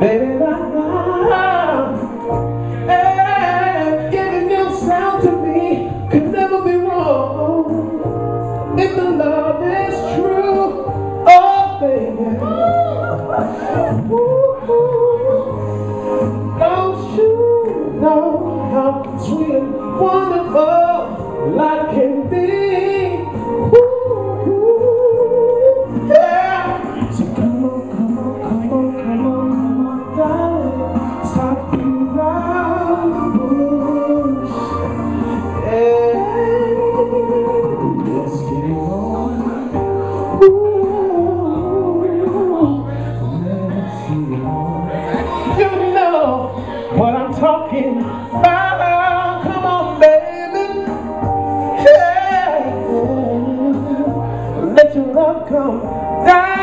baby, right now. And your sound to me could never be wrong. If the love is true, oh, baby. Don't you know how sweet and wonderful? What I'm talking about. Come on, baby. Yeah. Let your love come down.